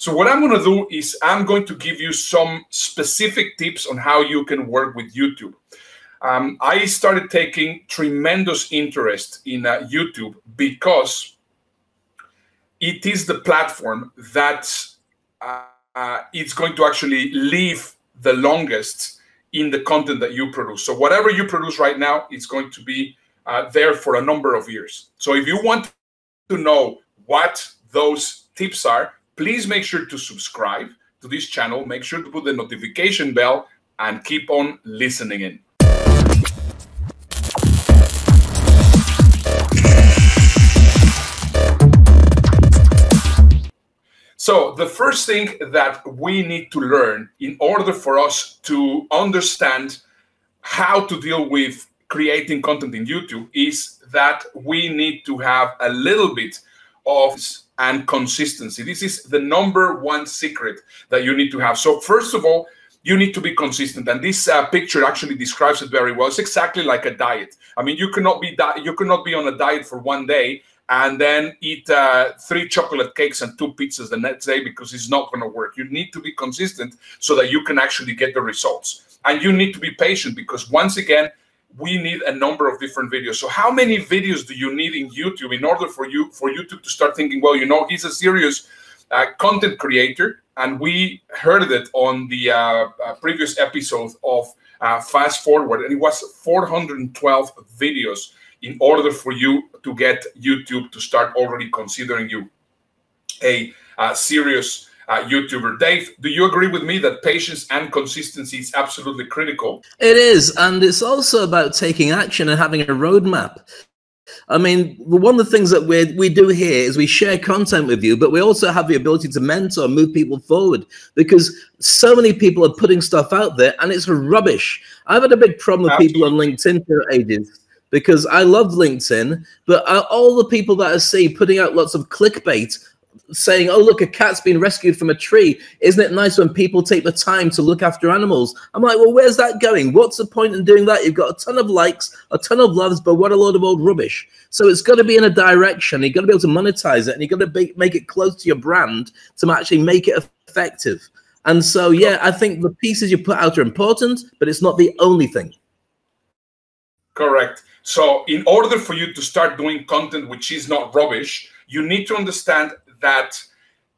So what I'm going to do is I'm going to give you some specific tips on how you can work with YouTube. Um, I started taking tremendous interest in uh, YouTube because it is the platform that uh, uh, it's going to actually live the longest in the content that you produce. So whatever you produce right now, it's going to be uh, there for a number of years. So if you want to know what those tips are, please make sure to subscribe to this channel. Make sure to put the notification bell and keep on listening in. So, the first thing that we need to learn in order for us to understand how to deal with creating content in YouTube is that we need to have a little bit of and consistency. This is the number one secret that you need to have. So, first of all, you need to be consistent, and this uh, picture actually describes it very well. It's exactly like a diet. I mean, you cannot be you cannot be on a diet for one day and then eat uh, three chocolate cakes and two pizzas the next day because it's not going to work. You need to be consistent so that you can actually get the results. And you need to be patient because once again, we need a number of different videos. So how many videos do you need in YouTube in order for you for YouTube to start thinking, well, you know, he's a serious uh, content creator, and we heard it on the uh, uh previous episode of uh, Fast Forward, and it was 412 videos in order for you to get YouTube to start already considering you a serious uh, YouTuber. Dave, do you agree with me that patience and consistency is absolutely critical? It is. And it's also about taking action and having a roadmap. I mean, one of the things that we we do here is we share content with you, but we also have the ability to mentor, move people forward because so many people are putting stuff out there and it's rubbish. I've had a big problem with Absolutely. people on LinkedIn for ages because I love LinkedIn, but all the people that I see putting out lots of clickbait saying, oh, look, a cat's been rescued from a tree. Isn't it nice when people take the time to look after animals? I'm like, well, where's that going? What's the point in doing that? You've got a ton of likes, a ton of loves, but what a load of old rubbish. So it's got to be in a direction. You've got to be able to monetize it and you've got to make it close to your brand to actually make it effective. And so, yeah, I think the pieces you put out are important, but it's not the only thing. Correct. So, in order for you to start doing content which is not rubbish, you need to understand that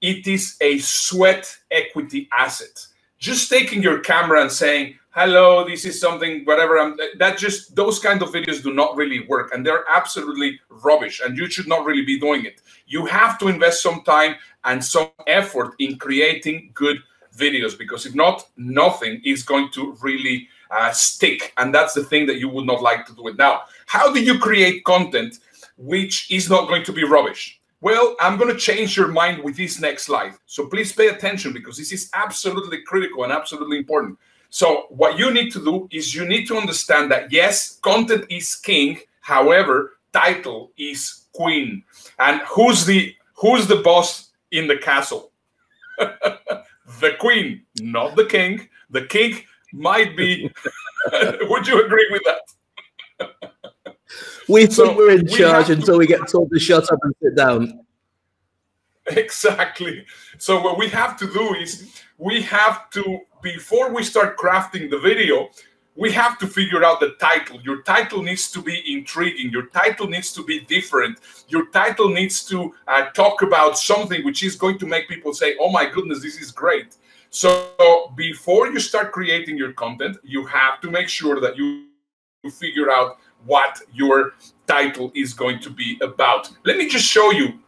it is a sweat equity asset. Just taking your camera and saying, hello, this is something, whatever, I'm, that just, those kind of videos do not really work and they're absolutely rubbish and you should not really be doing it. You have to invest some time and some effort in creating good videos because if not, nothing is going to really uh, stick. And that's the thing that you would not like to do it. Now, how do you create content which is not going to be rubbish? Well, I'm going to change your mind with this next slide. So please pay attention because this is absolutely critical and absolutely important. So what you need to do is you need to understand that yes, content is king. However, title is queen. And who's the who's the boss in the castle? the queen, not the king. The king might be. would you agree with that? We so think we're in charge until to, we get told to shut up and sit down. Exactly. So what we have to do is we have to before we start crafting the video, we have to figure out the title. Your title needs to be intriguing. Your title needs to be different. Your title needs to uh, talk about something which is going to make people say, "Oh my goodness, this is great." So before you start creating your content, you have to make sure that you figure out what your title is going to be about. Let me just show you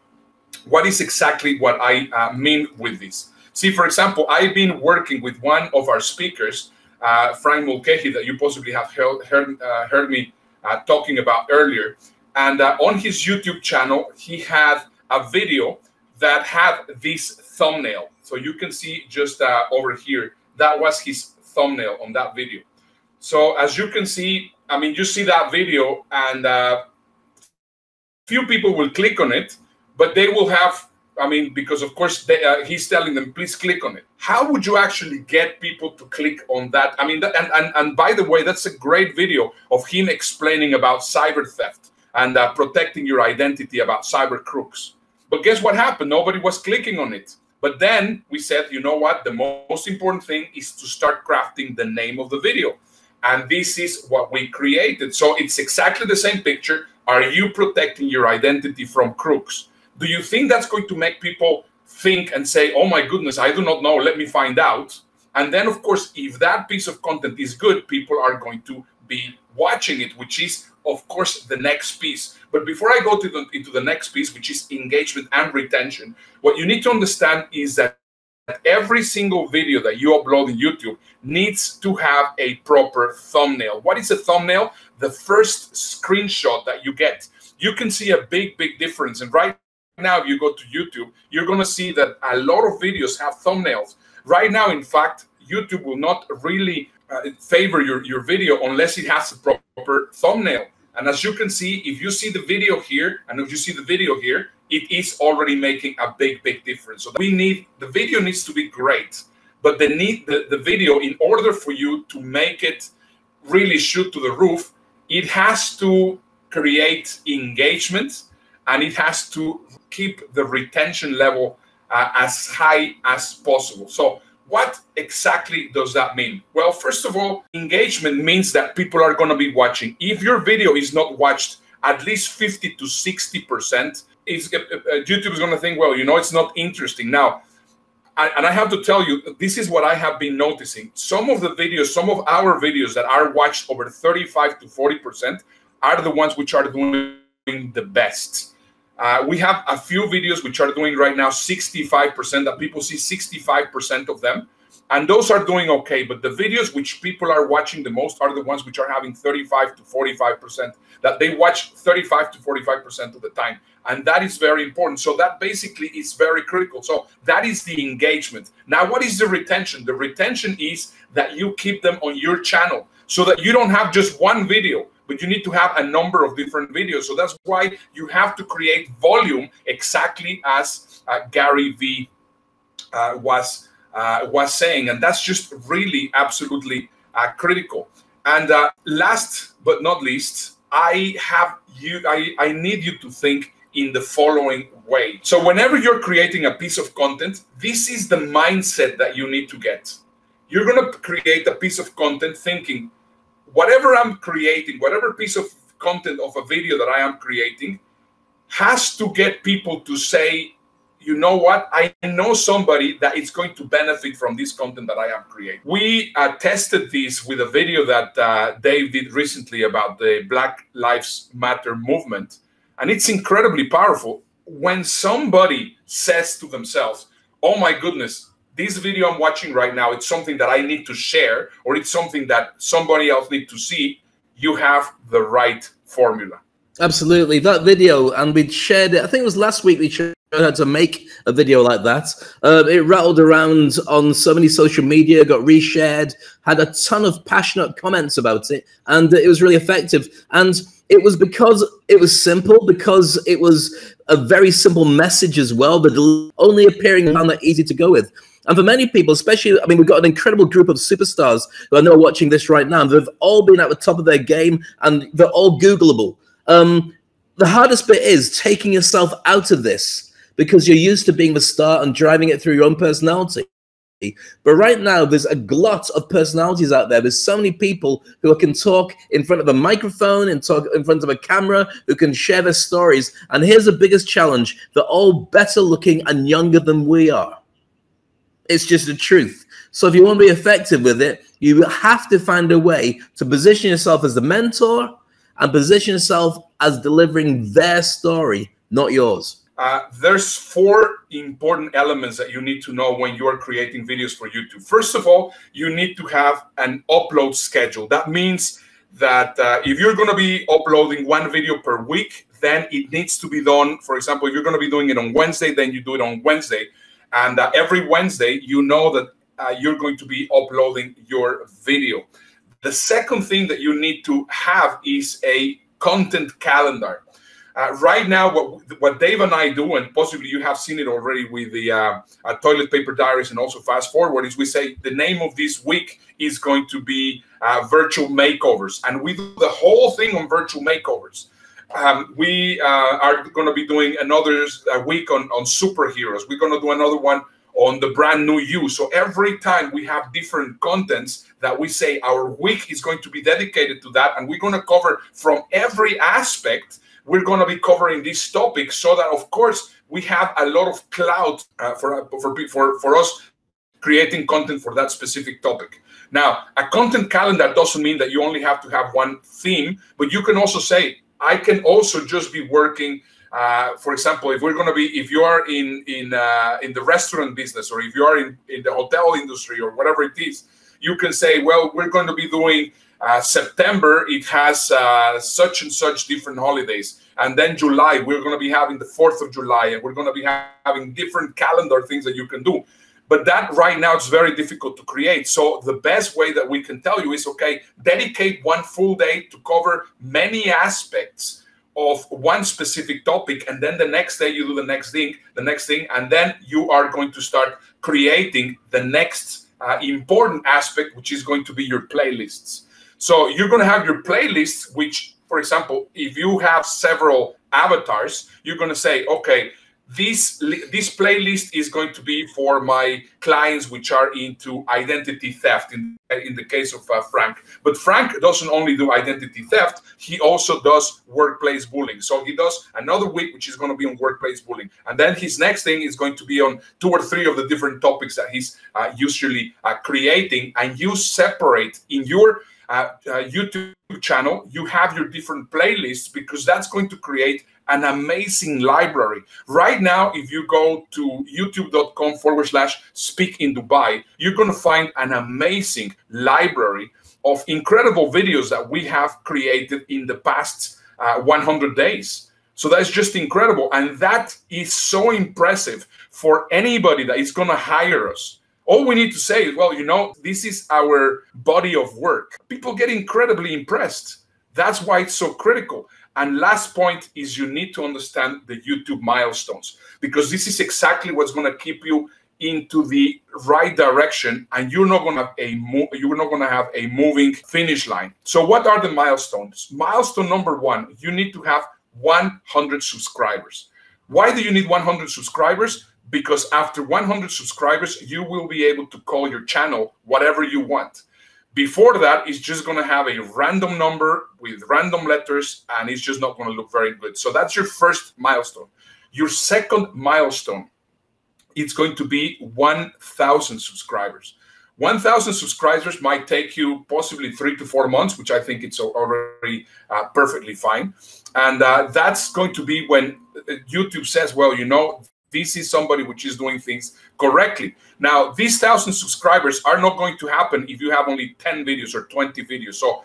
what is exactly what I uh, mean with this. See, for example, I've been working with one of our speakers, uh, Frank Mulcahy, that you possibly have heard, heard, uh, heard me uh, talking about earlier. And uh, on his YouTube channel, he had a video that had this thumbnail. So you can see just uh, over here, that was his thumbnail on that video. So as you can see, I mean, you see that video and uh, few people will click on it, but they will have, I mean, because of course they, uh, he's telling them, please click on it. How would you actually get people to click on that? I mean, and, and, and by the way, that's a great video of him explaining about cyber theft and uh, protecting your identity about cyber crooks. But guess what happened? Nobody was clicking on it. But then we said, you know what? The most important thing is to start crafting the name of the video. And this is what we created. So it's exactly the same picture. Are you protecting your identity from crooks? Do you think that's going to make people think and say, oh my goodness, I do not know, let me find out? And then, of course, if that piece of content is good, people are going to be watching it, which is, of course, the next piece. But before I go to the, into the next piece, which is engagement and retention, what you need to understand is that every single video that you upload in YouTube needs to have a proper thumbnail. What is a thumbnail? The first screenshot that you get. You can see a big, big difference. And right now, if you go to YouTube, you're going to see that a lot of videos have thumbnails. Right now, in fact, YouTube will not really uh, favor your, your video unless it has a proper thumbnail. And as you can see, if you see the video here and if you see the video here, it is already making a big, big difference. So we need the video needs to be great, but the need the, the video in order for you to make it really shoot to the roof, it has to create engagement and it has to keep the retention level uh, as high as possible. So what exactly does that mean? Well, first of all, engagement means that people are going to be watching. If your video is not watched at least 50 to 60%, is, uh, uh, YouTube is going to think, well, you know, it's not interesting. Now, I, and I have to tell you, this is what I have been noticing. Some of the videos, some of our videos that are watched over 35 to 40% are the ones which are doing the best. Uh, we have a few videos which are doing right now 65% that people see 65% of them. And those are doing okay. But the videos which people are watching the most are the ones which are having 35 to 45%, that they watch 35 to 45% of the time. And that is very important. So that basically is very critical. So that is the engagement. Now, what is the retention? The retention is that you keep them on your channel so that you don't have just one video but you need to have a number of different videos. So that's why you have to create volume exactly as uh, Gary Vee uh, was uh, was saying, and that's just really absolutely uh, critical. And uh, last but not least, I have you. I, I need you to think in the following way. So whenever you're creating a piece of content, this is the mindset that you need to get. You're going to create a piece of content thinking, whatever I'm creating, whatever piece of content of a video that I am creating, has to get people to say, you know what? I know somebody that is going to benefit from this content that I am creating. We uh, tested this with a video that uh, Dave did recently about the Black Lives Matter movement, and it's incredibly powerful. When somebody says to themselves, "Oh my goodness, this video I'm watching right now, it's something that I need to share or it's something that somebody else need to see, you have the right formula. Absolutely. That video, and we shared it, I think it was last week we showed how to make a video like that. Uh, it rattled around on so many social media, got reshared, had a ton of passionate comments about it, and it was really effective. And it was because it was simple, because it was a very simple message as well, but only appearing found that easy to go with. And for many people, especially, I mean, we've got an incredible group of superstars who I know are watching this right now. They've all been at the top of their game and they're all Googleable. Um, the hardest bit is taking yourself out of this because you're used to being the star and driving it through your own personality. But right now, there's a glut of personalities out there. There's so many people who can talk in front of a microphone and talk in front of a camera, who can share their stories. And here's the biggest challenge they're all better looking and younger than we are. It's just the truth. So if you want to be effective with it, you have to find a way to position yourself as the mentor and position yourself as delivering their story, not yours. Uh, there's four important elements that you need to know when you are creating videos for YouTube. First of all, you need to have an upload schedule. That means that uh, if you're going to be uploading one video per week, then it needs to be done. For example, if you're going to be doing it on Wednesday, then you do it on Wednesday. And uh, every Wednesday, you know that uh, you're going to be uploading your video. The second thing that you need to have is a content calendar. Uh, right now, what, what Dave and I do, and possibly you have seen it already with the uh, uh, toilet paper diaries and also fast forward, is we say the name of this week is going to be uh, virtual makeovers, and we do the whole thing on virtual makeovers. Um, we uh, are going to be doing another uh, week on, on superheroes. We're going to do another one on the brand new you. So every time we have different contents that we say our week is going to be dedicated to that, and we're going to cover from every aspect. We're going to be covering this topic so that, of course, we have a lot of clout uh, for, for for for us creating content for that specific topic. Now, a content calendar doesn't mean that you only have to have one theme, but you can also say, I can also just be working. Uh, for example, if we're going to be, if you are in in uh, in the restaurant business, or if you are in in the hotel industry, or whatever it is, you can say, well, we're going to be doing uh, September. It has uh, such and such different holidays, and then July we're going to be having the Fourth of July, and we're going to be ha having different calendar things that you can do. But that right now it's very difficult to create. So the best way that we can tell you is okay, dedicate one full day to cover many aspects of one specific topic and then the next day you do the next thing the next thing and then you are going to start creating the next uh, important aspect which is going to be your playlists so you're going to have your playlists which for example if you have several avatars you're going to say okay this this playlist is going to be for my clients which are into identity theft in, in the case of uh, frank. But frank doesn't only do identity theft he also does workplace bullying. So he does another week which is going to be on workplace bullying. And then his next thing is going to be on two or three of the different topics that he's uh, usually uh, creating and you separate in your uh, YouTube channel, you have your different playlists because that's going to create an amazing library. Right now, if you go to youtube.com forward slash speak in Dubai, you're going to find an amazing library of incredible videos that we have created in the past uh, 100 days. So that's just incredible. And that is so impressive for anybody that is going to hire us. All we need to say is, well, you know, this is our body of work. People get incredibly impressed. That's why it's so critical. And last point is you need to understand the YouTube milestones because this is exactly what's going to keep you into the right direction and you're not going to have a mo- you're not going to have a moving finish line. So what are the milestones? Milestone number 1, you need to have 100 subscribers. Why do you need 100 subscribers? Because after 100 subscribers, you will be able to call your channel whatever you want. Before that, it's just going to have a random number with random letters, and it's just not going to look very good. So that's your first milestone. Your second milestone, it's going to be 1,000 subscribers. 1,000 subscribers might take you possibly three to four months, which I think it's already uh, perfectly fine. And uh, that's going to be when uh, YouTube says, well, you know, this is somebody which is doing things correctly. Now, these thousand subscribers are not going to happen if you have only 10 videos or 20 videos. So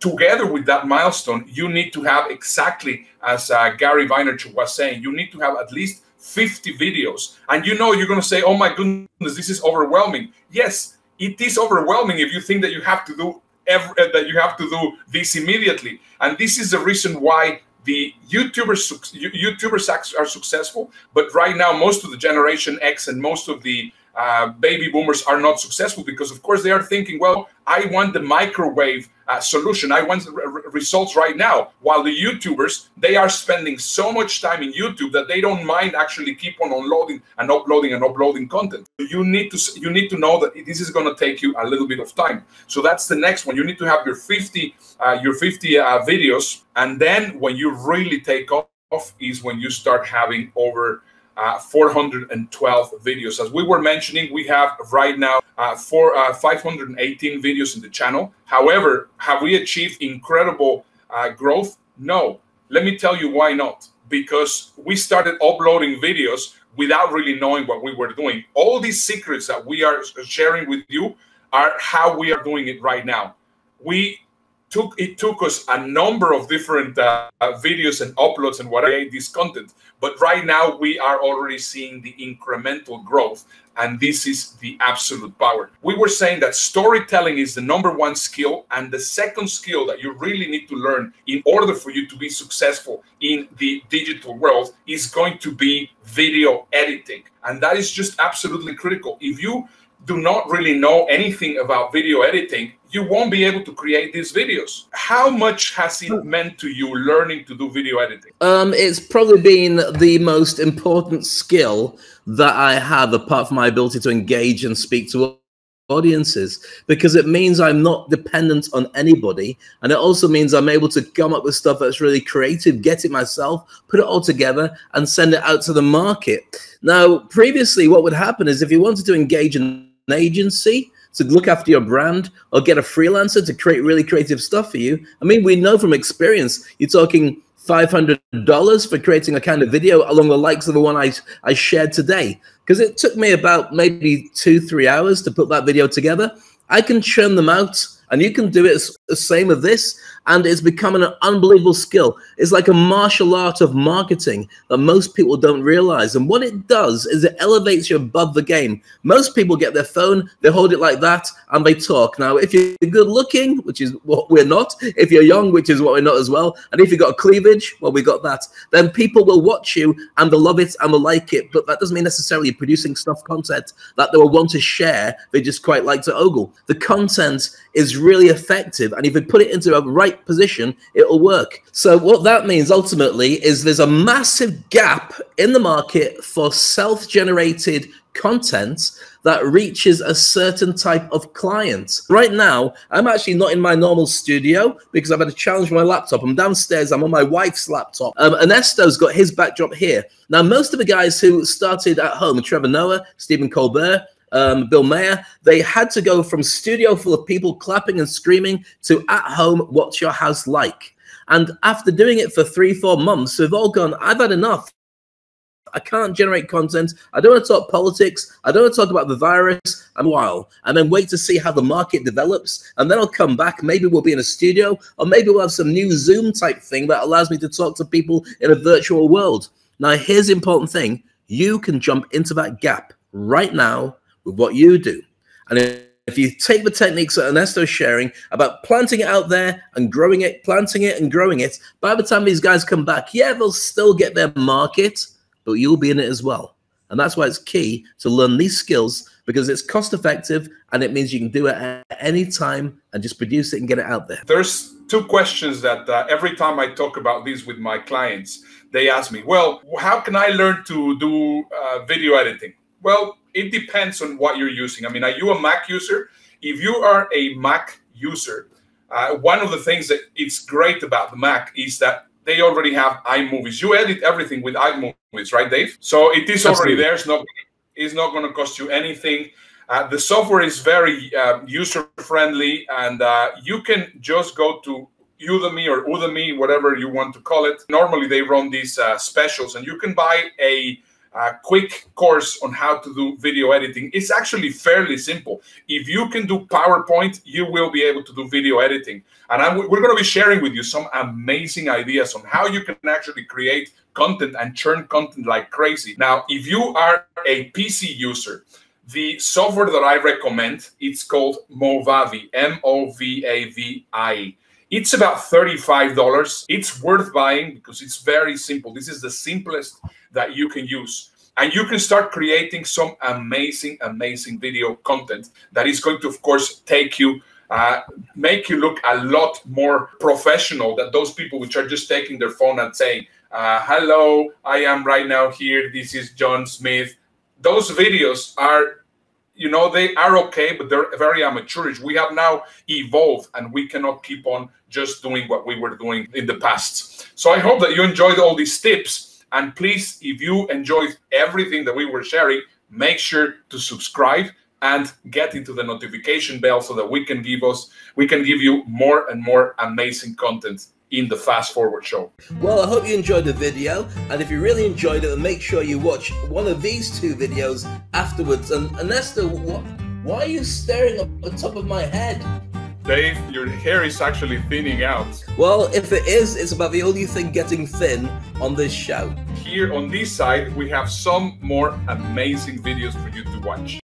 together with that milestone, you need to have exactly as uh, Gary Vaynerchuk was saying, you need to have at least 50 videos. And you know, you're going to say, oh my goodness, this is overwhelming. Yes, it is overwhelming if you think that you have to do every, uh, that you have to do this immediately. And this is the reason why the YouTubers YouTubers are successful, but right now most of the Generation X and most of the uh, baby boomers are not successful because, of course, they are thinking, well, I want the microwave uh, solution. I want results right now. While the YouTubers, they are spending so much time in YouTube that they don't mind actually keep on unloading and uploading and uploading content. You need to you need to know that this is going to take you a little bit of time. So that's the next one. You need to have your 50 uh, your 50 uh, videos, and then when you really take off is when you start having over uh, 412 videos. As we were mentioning, we have right now uh, four, uh, 518 videos in the channel. However, have we achieved incredible uh, growth? No. Let me tell you why not. Because we started uploading videos without really knowing what we were doing. All these secrets that we are sharing with you are how we are doing it right now. We took it took us a number of different uh, videos and uploads and what I this content. But right now we are already seeing the incremental growth, and this is the absolute power. We were saying that storytelling is the number one skill, and the second skill that you really need to learn in order for you to be successful in the digital world is going to be video editing, and that is just absolutely critical. If you do not really know anything about video editing, you won't be able to create these videos. How much has it meant to you learning to do video editing? Um, it's probably been the most important skill that I have, apart from my ability to engage and speak to audiences because it means I'm not dependent on anybody. And it also means I'm able to come up with stuff that's really creative, get it myself, put it all together, and send it out to the market. Now, previously, what would happen is if you wanted to engage an agency, to look after your brand or get a freelancer to create really creative stuff for you. I mean, we know from experience, you're talking $500 for creating a kind of video along the likes of the one I, I shared today. Because it took me about maybe two, three hours to put that video together. I can churn them out and you can do it the same with this and it's becoming an unbelievable skill. It's like a martial art of marketing that most people don't realize. And what it does is it elevates you above the game. Most people get their phone, they hold it like that, and they talk. Now, if you're good looking, which is what we're not, if you're young, which is what we're not as well, and if you've got a cleavage, well, we got that, then people will watch you and they'll love it and they'll like it. But that doesn't mean necessarily producing stuff content that they will want to share. They just quite like to ogle. The content is really effective. And if you put it into a right right position, it'll work. So what that means ultimately is there's a massive gap in the market for self-generated content that reaches a certain type of client. Right now, I'm actually not in my normal studio because I've had to challenge my laptop. I'm downstairs, I'm on my wife's laptop. Um, Ernesto's got his backdrop here. Now, most of the guys who started at home, Trevor Noah, Stephen Colbert, um, Bill Maher, they had to go from studio full of people clapping and screaming to at home, what's your house like? And after doing it for three, four months, we've all gone, I've had enough. I can't generate content. I don't want to talk politics. I don't want to talk about the virus. I'm a while and then wait to see how the market develops. And then I'll come back. Maybe we'll be in a studio or maybe we'll have some new Zoom type thing that allows me to talk to people in a virtual world. Now, here's the important thing. You can jump into that gap right now with what you do. And if you take the techniques that Ernesto's sharing about planting it out there and growing it, planting it and growing it, by the time these guys come back, yeah, they'll still get their market, but you'll be in it as well. And that's why it's key to learn these skills because it's cost effective and it means you can do it at any time and just produce it and get it out there. There's two questions that uh, every time I talk about these with my clients, they ask me, well, how can I learn to do uh, video editing? Well, it depends on what you're using. I mean, are you a Mac user? If you are a Mac user, uh, one of the things that it's great about the Mac is that they already have iMovies. You edit everything with iMovies, right, Dave? So it is already there. It's not, it's not going to cost you anything. Uh, the software is very uh, user friendly, and uh, you can just go to Udemy or Udemy, whatever you want to call it. Normally, they run these uh, specials, and you can buy a a quick course on how to do video editing. It's actually fairly simple. If you can do PowerPoint, you will be able to do video editing. And I'm, we're going to be sharing with you some amazing ideas on how you can actually create content and churn content like crazy. Now, if you are a PC user, the software that I recommend, it's called Movavi, M-O-V-A-V-I. It's about $35. It's worth buying because it's very simple. This is the simplest that you can use. And you can start creating some amazing, amazing video content that is going to, of course, take you uh, make you look a lot more professional than those people which are just taking their phone and saying, uh, hello, I am right now here. This is John Smith. Those videos are you know, they are okay, but they're very amateurish. We have now evolved and we cannot keep on just doing what we were doing in the past. So I hope that you enjoyed all these tips. And please, if you enjoyed everything that we were sharing, make sure to subscribe and get into the notification bell so that we can give us we can give you more and more amazing content in the Fast Forward Show. Well, I hope you enjoyed the video, and if you really enjoyed it, then make sure you watch one of these two videos afterwards. And Ernesto, what, why are you staring up the top of my head? Dave, your hair is actually thinning out. Well, if it is, it's about the only thing getting thin on this show. Here on this side, we have some more amazing videos for you to watch.